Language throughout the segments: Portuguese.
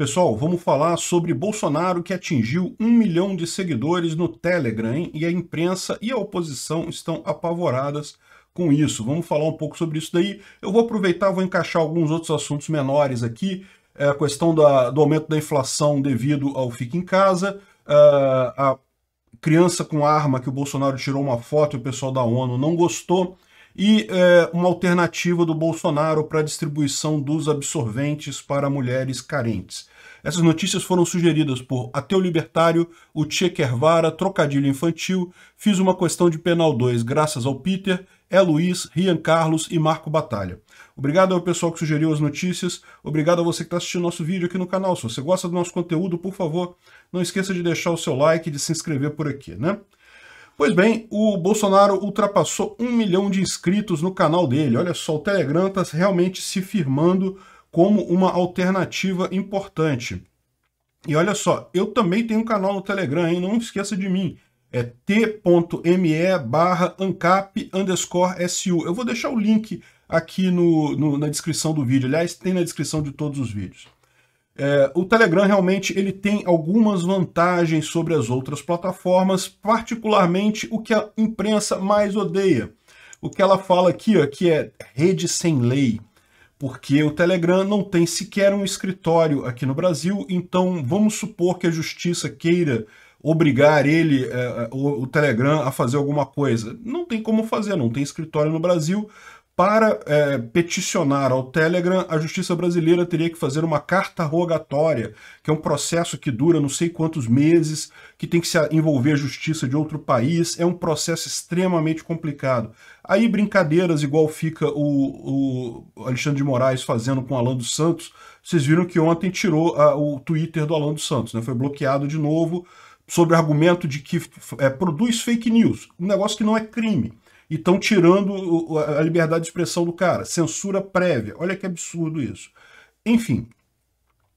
Pessoal, vamos falar sobre Bolsonaro que atingiu um milhão de seguidores no Telegram, hein? e a imprensa e a oposição estão apavoradas com isso. Vamos falar um pouco sobre isso daí. Eu vou aproveitar, vou encaixar alguns outros assuntos menores aqui, é a questão da, do aumento da inflação devido ao Fica em Casa, é, a criança com arma que o Bolsonaro tirou uma foto e o pessoal da ONU não gostou, e é, uma alternativa do Bolsonaro para a distribuição dos absorventes para mulheres carentes. Essas notícias foram sugeridas por Ateu Libertário, o Che Kervara, Trocadilho Infantil, Fiz uma Questão de Penal 2, graças ao Peter, É Luiz, Rian Carlos e Marco Batalha. Obrigado ao pessoal que sugeriu as notícias, obrigado a você que está assistindo nosso vídeo aqui no canal. Se você gosta do nosso conteúdo, por favor, não esqueça de deixar o seu like e de se inscrever por aqui, né? Pois bem, o Bolsonaro ultrapassou um milhão de inscritos no canal dele. Olha só, o Telegram está realmente se firmando como uma alternativa importante. E olha só, eu também tenho um canal no Telegram, hein? não esqueça de mim. É t.me barra ancap underscore su. Eu vou deixar o link aqui no, no, na descrição do vídeo. Aliás, tem na descrição de todos os vídeos. É, o Telegram realmente ele tem algumas vantagens sobre as outras plataformas, particularmente o que a imprensa mais odeia. O que ela fala aqui, ó, que é rede sem lei porque o Telegram não tem sequer um escritório aqui no Brasil, então vamos supor que a justiça queira obrigar ele, é, o, o Telegram, a fazer alguma coisa. Não tem como fazer, não tem escritório no Brasil, para é, peticionar ao Telegram, a justiça brasileira teria que fazer uma carta rogatória, que é um processo que dura não sei quantos meses, que tem que se envolver a justiça de outro país, é um processo extremamente complicado. Aí brincadeiras igual fica o, o Alexandre de Moraes fazendo com o Alan dos Santos, vocês viram que ontem tirou a, o Twitter do Alan dos Santos, né? foi bloqueado de novo, sob o argumento de que é, produz fake news, um negócio que não é crime e estão tirando a liberdade de expressão do cara. Censura prévia. Olha que absurdo isso. Enfim,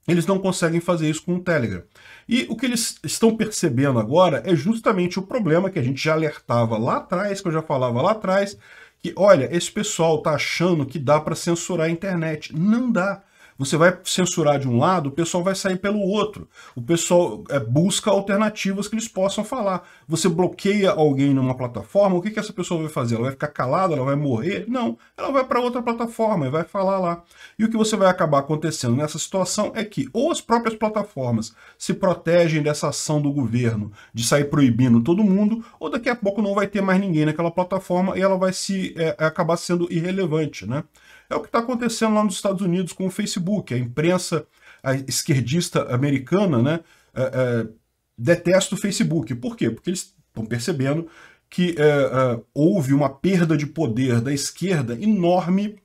eles não conseguem fazer isso com o Telegram. E o que eles estão percebendo agora é justamente o problema que a gente já alertava lá atrás, que eu já falava lá atrás, que, olha, esse pessoal está achando que dá para censurar a internet. Não dá. Você vai censurar de um lado, o pessoal vai sair pelo outro. O pessoal é, busca alternativas que eles possam falar. Você bloqueia alguém numa plataforma, o que, que essa pessoa vai fazer? Ela vai ficar calada? Ela vai morrer? Não, ela vai para outra plataforma e vai falar lá. E o que você vai acabar acontecendo nessa situação é que ou as próprias plataformas se protegem dessa ação do governo de sair proibindo todo mundo, ou daqui a pouco não vai ter mais ninguém naquela plataforma e ela vai se é, acabar sendo irrelevante, né? É o que está acontecendo lá nos Estados Unidos com o Facebook. A imprensa esquerdista americana né, é, é, detesta o Facebook. Por quê? Porque eles estão percebendo que é, é, houve uma perda de poder da esquerda enorme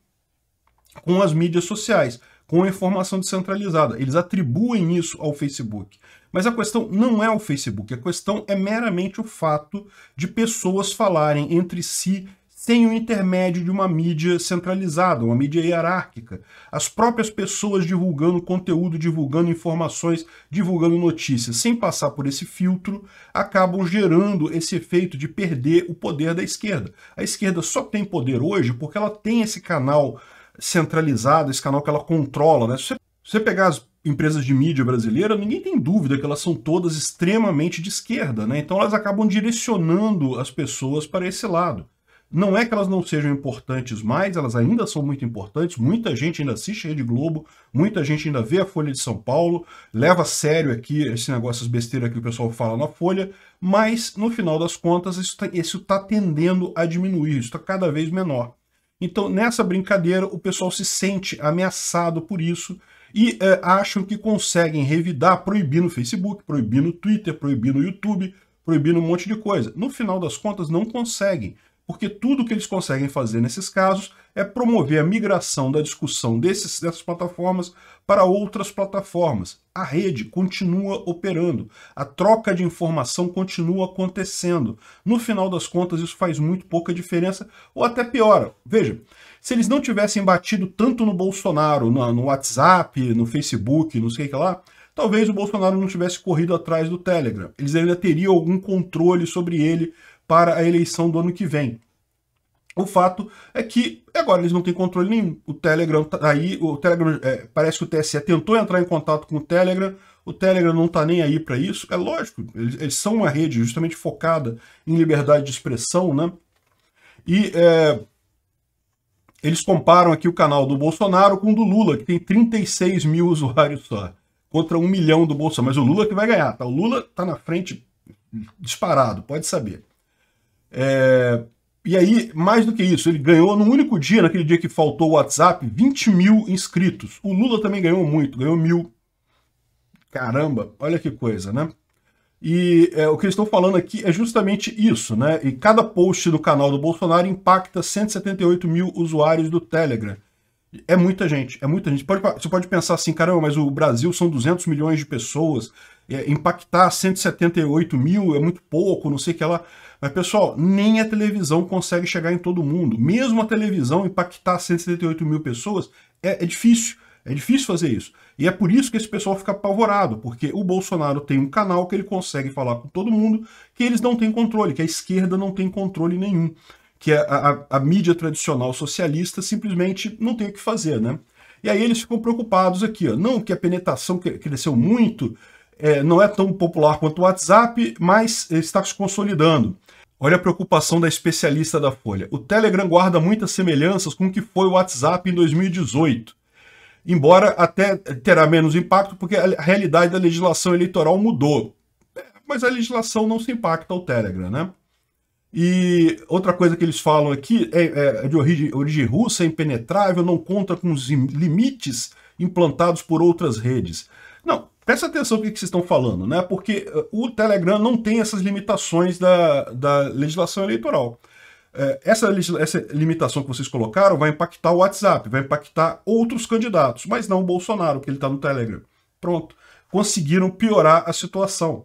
com as mídias sociais, com a informação descentralizada. Eles atribuem isso ao Facebook. Mas a questão não é o Facebook, a questão é meramente o fato de pessoas falarem entre si sem o intermédio de uma mídia centralizada, uma mídia hierárquica. As próprias pessoas divulgando conteúdo, divulgando informações, divulgando notícias, sem passar por esse filtro, acabam gerando esse efeito de perder o poder da esquerda. A esquerda só tem poder hoje porque ela tem esse canal centralizado, esse canal que ela controla. Né? Se você pegar as empresas de mídia brasileira, ninguém tem dúvida que elas são todas extremamente de esquerda, né? Então elas acabam direcionando as pessoas para esse lado. Não é que elas não sejam importantes mais, elas ainda são muito importantes, muita gente ainda assiste Rede Globo, muita gente ainda vê a Folha de São Paulo, leva a sério aqui esse negócio, essas besteiras que o pessoal fala na Folha, mas no final das contas isso está tá tendendo a diminuir, isso está cada vez menor. Então nessa brincadeira o pessoal se sente ameaçado por isso e é, acham que conseguem revidar proibindo o Facebook, proibindo o Twitter, proibindo o YouTube, proibindo um monte de coisa. No final das contas não conseguem porque tudo que eles conseguem fazer nesses casos é promover a migração da discussão desses, dessas plataformas para outras plataformas. A rede continua operando, a troca de informação continua acontecendo. No final das contas, isso faz muito pouca diferença, ou até piora. Veja, se eles não tivessem batido tanto no Bolsonaro, no, no WhatsApp, no Facebook, não sei o que lá, talvez o Bolsonaro não tivesse corrido atrás do Telegram. Eles ainda teriam algum controle sobre ele para a eleição do ano que vem. O fato é que agora eles não têm controle nenhum. O Telegram tá aí, o Telegram é, parece que o TSE tentou entrar em contato com o Telegram, o Telegram não está nem aí para isso. É lógico, eles, eles, são uma rede justamente focada em liberdade de expressão, né? E é, eles comparam aqui o canal do Bolsonaro com o do Lula, que tem 36 mil usuários só, contra um milhão do Bolsonaro. Mas o Lula que vai ganhar, tá? O Lula está na frente disparado, pode saber. É, e aí, mais do que isso, ele ganhou no único dia, naquele dia que faltou o WhatsApp, 20 mil inscritos. O Lula também ganhou muito, ganhou mil. Caramba, olha que coisa, né? E é, o que eles estão falando aqui é justamente isso, né? E cada post do canal do Bolsonaro impacta 178 mil usuários do Telegram. É muita gente, é muita gente. Pode, você pode pensar assim, caramba, mas o Brasil são 200 milhões de pessoas, é, impactar 178 mil é muito pouco, não sei o que lá. Mas, pessoal, nem a televisão consegue chegar em todo mundo. Mesmo a televisão impactar 178 mil pessoas é, é difícil. É difícil fazer isso. E é por isso que esse pessoal fica apavorado, porque o Bolsonaro tem um canal que ele consegue falar com todo mundo que eles não têm controle, que a esquerda não tem controle nenhum. Que a, a, a mídia tradicional socialista simplesmente não tem o que fazer, né? E aí eles ficam preocupados aqui, ó. Não que a penetração cresceu muito, é, não é tão popular quanto o WhatsApp, mas está se consolidando. Olha a preocupação da especialista da Folha. O Telegram guarda muitas semelhanças com o que foi o WhatsApp em 2018. Embora até terá menos impacto, porque a realidade da legislação eleitoral mudou. Mas a legislação não se impacta ao Telegram, né? E outra coisa que eles falam aqui é, é de origem, origem russa, é impenetrável, não conta com os limites implantados por outras redes. Não, Presta atenção no que, vocês estão falando, né? Porque uh, o Telegram não tem essas limitações da, da legislação eleitoral. É, essa, essa limitação que vocês colocaram vai impactar o WhatsApp, vai impactar outros candidatos, mas não o Bolsonaro, que ele está no Telegram. Pronto. Conseguiram piorar a situação.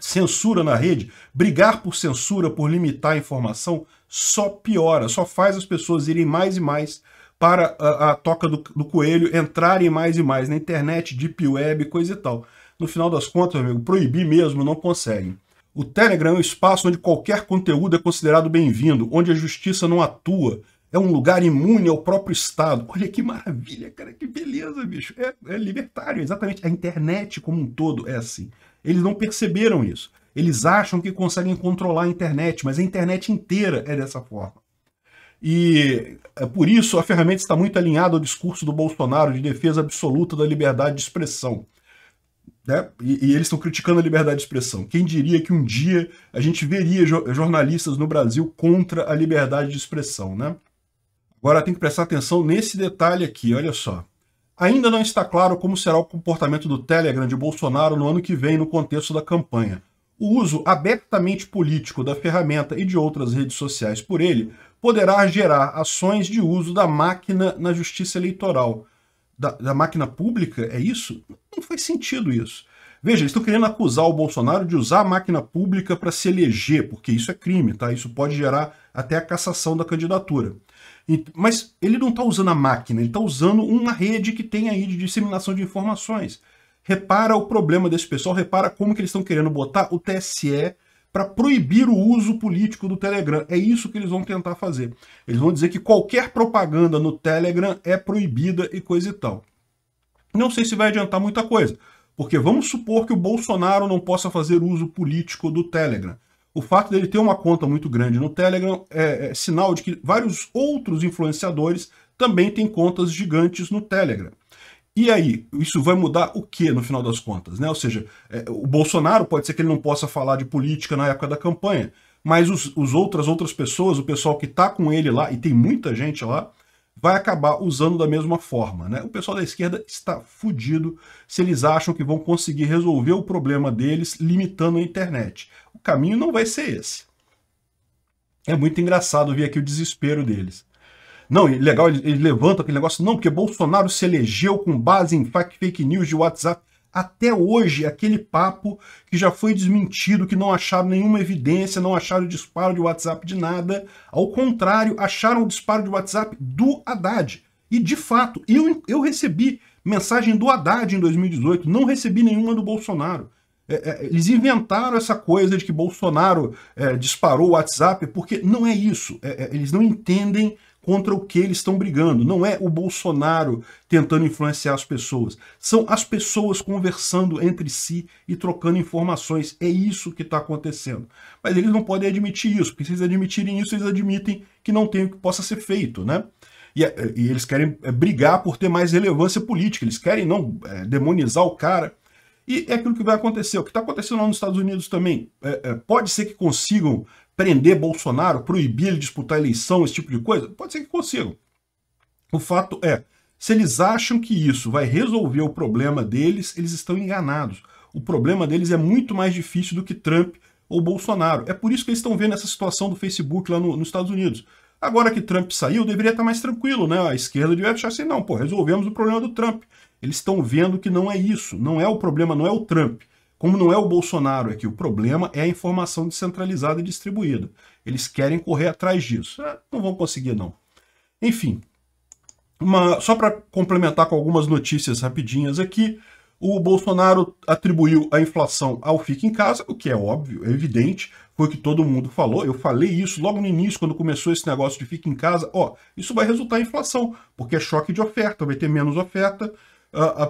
Censura na rede, brigar por censura, por limitar a informação, só piora, só faz as pessoas irem mais e mais para a, a toca do, do, coelho entrarem mais e mais na internet, deep web, coisa e tal. No final das contas, amigo, proibir mesmo não conseguem. O Telegram é um espaço onde qualquer conteúdo é considerado bem-vindo, onde a justiça não atua. É um lugar imune ao próprio Estado. Olha que maravilha, cara, que beleza, bicho. É, é libertário, exatamente. A internet como um todo é assim. Eles não perceberam isso. Eles acham que conseguem controlar a internet, mas a internet inteira é dessa forma. E é por isso a ferramenta está muito alinhada ao discurso do Bolsonaro de defesa absoluta da liberdade de expressão. Né? E, e, eles estão criticando a liberdade de expressão. Quem diria que um dia a gente veria jo jornalistas no Brasil contra a liberdade de expressão, né? Agora tem que prestar atenção nesse detalhe aqui, olha só. Ainda não está claro como será o comportamento do Telegram de Bolsonaro no ano que vem no contexto da campanha. O uso abertamente político da ferramenta e de outras redes sociais por ele poderá gerar ações de uso da máquina na justiça eleitoral. Da, da máquina pública, é isso? Não faz sentido isso. Veja, eles estão querendo acusar o Bolsonaro de usar a máquina pública para se eleger, porque isso é crime, tá? Isso pode gerar até a cassação da candidatura. Mas ele não está usando a máquina, ele está usando uma rede que tem aí de disseminação de informações. Repara o problema desse pessoal, repara como que eles estão querendo botar o TSE para proibir o uso político do Telegram. É isso que eles vão tentar fazer. Eles vão dizer que qualquer propaganda no Telegram é proibida e coisa e tal. Não sei se vai adiantar muita coisa, porque vamos supor que o Bolsonaro não possa fazer uso político do Telegram. O fato dele ter uma conta muito grande no Telegram é, é sinal de que vários outros influenciadores também têm contas gigantes no Telegram. E aí, isso vai mudar o que no final das contas? Né? Ou seja, é, o Bolsonaro pode ser que ele não possa falar de política na época da campanha, mas os, os outras outras pessoas, o pessoal que está com ele lá, e tem muita gente lá, vai acabar usando da mesma forma. Né? O pessoal da esquerda está fudido se eles acham que vão conseguir resolver o problema deles limitando a internet. O caminho não vai ser esse. É muito engraçado ver aqui o desespero deles. Não, legal, ele, ele levanta aquele negócio, não, porque Bolsonaro se elegeu com base em fake news de WhatsApp. Até hoje, aquele papo que já foi desmentido, que não acharam nenhuma evidência, não acharam disparo de WhatsApp de nada. Ao contrário, acharam o disparo de WhatsApp do Haddad. E, de fato, eu, eu recebi mensagem do Haddad em 2018, não recebi nenhuma do Bolsonaro. É, é, eles inventaram essa coisa de que Bolsonaro é, disparou o WhatsApp, porque não é isso. É, é, eles não entendem contra o que eles estão brigando. Não é o Bolsonaro tentando influenciar as pessoas. São as pessoas conversando entre si e trocando informações. É isso que está acontecendo. Mas eles não podem admitir isso, porque se eles admitirem isso, eles admitem que não tem o que possa ser feito, né? E, e eles querem brigar por ter mais relevância política. Eles querem não é, demonizar o cara. E é aquilo que vai acontecer. O que está acontecendo lá nos Estados Unidos também. É, é, pode ser que consigam prender Bolsonaro, proibir ele disputar eleição, esse tipo de coisa? Pode ser que consigam. O fato é, se eles acham que isso vai resolver o problema deles, eles estão enganados. O problema deles é muito mais difícil do que Trump ou Bolsonaro. É por isso que eles estão vendo essa situação do Facebook lá no, nos Estados Unidos. Agora que Trump saiu, deveria estar mais tranquilo, né? A esquerda deveria achar assim, não, pô, resolvemos o problema do Trump. Eles estão vendo que não é isso, não é o problema, não é o Trump. Como não é o Bolsonaro aqui, o problema é a informação descentralizada e distribuída. Eles querem correr atrás disso. É, não vão conseguir, não. Enfim, uma, só para complementar com algumas notícias rapidinhas aqui, o Bolsonaro atribuiu a inflação ao Fica em Casa, o que é óbvio, é evidente, foi o que todo mundo falou. Eu falei isso logo no início, quando começou esse negócio de Fica em Casa. Ó, isso vai resultar em inflação, porque é choque de oferta, vai ter menos oferta,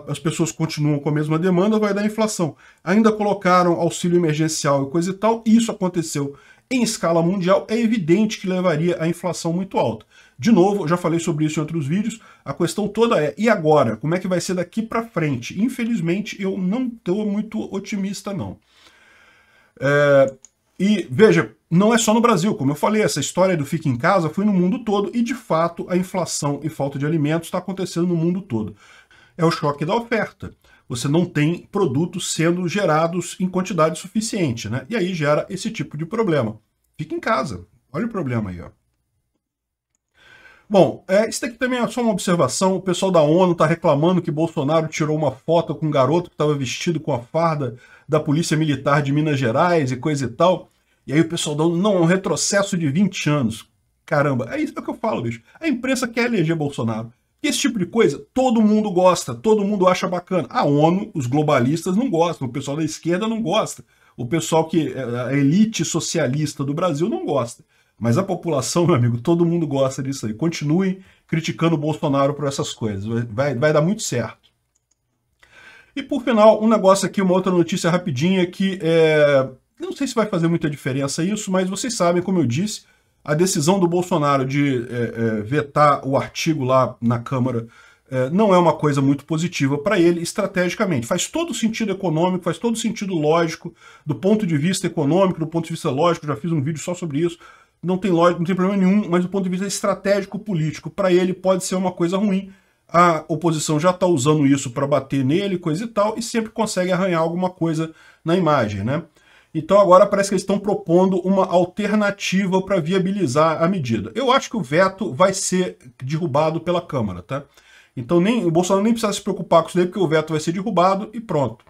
as pessoas continuam com a mesma demanda, vai dar inflação. Ainda colocaram auxílio emergencial e coisa e tal, e isso aconteceu em escala mundial, é evidente que levaria a inflação muito alta. De novo, já falei sobre isso em outros vídeos, a questão toda é, e agora? Como é que vai ser daqui para frente? Infelizmente, eu não estou muito otimista, não. É, e, veja, não é só no Brasil, como eu falei, essa história do fica em casa foi no mundo todo, e de fato a inflação e falta de alimentos está acontecendo no mundo todo. É o choque da oferta. Você não tem produtos sendo gerados em quantidade suficiente, né? E aí gera esse tipo de problema. Fica em casa. Olha o problema aí, ó. Bom, é, isso daqui também é só uma observação. O pessoal da ONU está reclamando que Bolsonaro tirou uma foto com um garoto que estava vestido com a farda da Polícia Militar de Minas Gerais e coisa e tal. E aí o pessoal da ONU, não, é um retrocesso de 20 anos. Caramba, é isso que eu falo, bicho. A imprensa quer eleger Bolsonaro. Esse tipo de coisa, todo mundo gosta, todo mundo acha bacana. A ONU, os globalistas não gostam, o pessoal da esquerda não gosta. O pessoal que, é, a elite socialista do Brasil não gosta. Mas a população, meu amigo, todo mundo gosta disso aí. Continuem criticando o Bolsonaro por essas coisas. Vai, vai dar muito certo. E por final, um negócio aqui, uma outra notícia rapidinha que é... não sei se vai fazer muita diferença isso, mas vocês sabem, como eu disse, a decisão do Bolsonaro de é, é, vetar o artigo lá na Câmara é, não é uma coisa muito positiva para ele estrategicamente. Faz todo sentido econômico, faz todo sentido lógico, do ponto de vista econômico, do ponto de vista lógico, já fiz um vídeo só sobre isso, não tem lógica, não tem problema nenhum, mas do ponto de vista estratégico político, para ele pode ser uma coisa ruim. A oposição já está usando isso para bater nele, coisa e tal, e sempre consegue arranhar alguma coisa na imagem, né? Então agora parece que eles estão propondo uma alternativa para viabilizar a medida. Eu acho que o veto vai ser derrubado pela Câmara, tá? Então nem, o Bolsonaro nem precisa se preocupar com isso daí, porque o veto vai ser derrubado e pronto.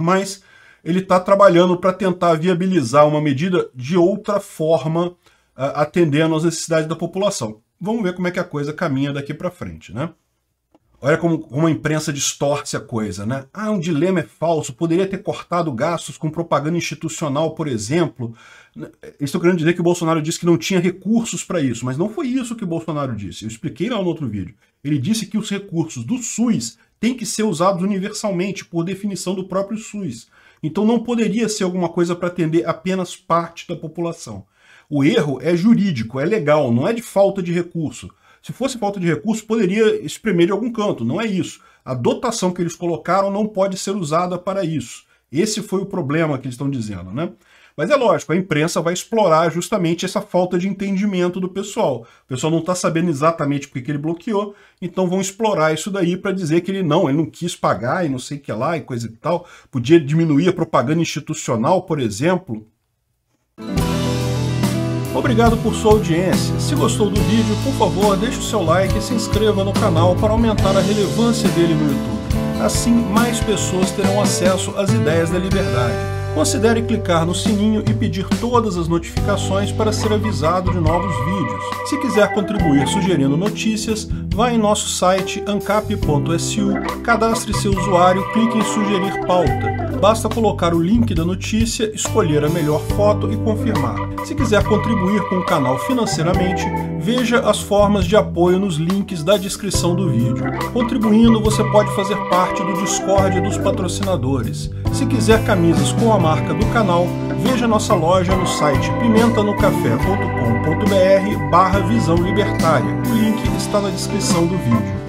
Mas ele está trabalhando para tentar viabilizar uma medida de outra forma, uh, atendendo às necessidades da população. Vamos ver como é que a coisa caminha daqui para frente, né? Olha como, como a imprensa distorce a coisa, né? Ah, um dilema é falso, poderia ter cortado gastos com propaganda institucional, por exemplo. Estou querendo dizer que o Bolsonaro disse que não tinha recursos para isso, mas não foi isso que o Bolsonaro disse. Eu expliquei lá no outro vídeo. Ele disse que os recursos do SUS têm que ser usados universalmente, por definição do próprio SUS. Então não poderia ser alguma coisa para atender apenas parte da população. O erro é jurídico, é legal, não é de falta de recurso. Se fosse falta de recurso, poderia espremer de algum canto, não é isso. A dotação que eles colocaram não pode ser usada para isso. Esse foi o problema que eles estão dizendo, né? Mas é lógico, a imprensa vai explorar justamente essa falta de entendimento do pessoal. O pessoal não está sabendo exatamente por que ele bloqueou, então vão explorar isso daí para dizer que ele não, ele não quis pagar e não sei o que lá e coisa e tal. Podia diminuir a propaganda institucional, por exemplo. Obrigado por sua audiência. Se gostou do vídeo, por favor, deixe o seu like e se inscreva no canal para aumentar a relevância dele no YouTube. Assim, mais pessoas terão acesso às ideias da liberdade. Considere clicar no sininho e pedir todas as notificações para ser avisado de novos vídeos. Se quiser contribuir sugerindo notícias, vá em nosso site ancap.su, cadastre seu usuário, clique em sugerir pauta. Basta colocar o link da notícia, escolher a melhor foto e confirmar. Se quiser contribuir com o canal financeiramente, veja as formas de apoio nos links da descrição do vídeo. Contribuindo, você pode fazer parte do Discord dos patrocinadores. Se quiser camisas com a marca do canal, veja nossa loja no site pimentanocafé.com.br barra visão libertária. O link está na descrição do vídeo.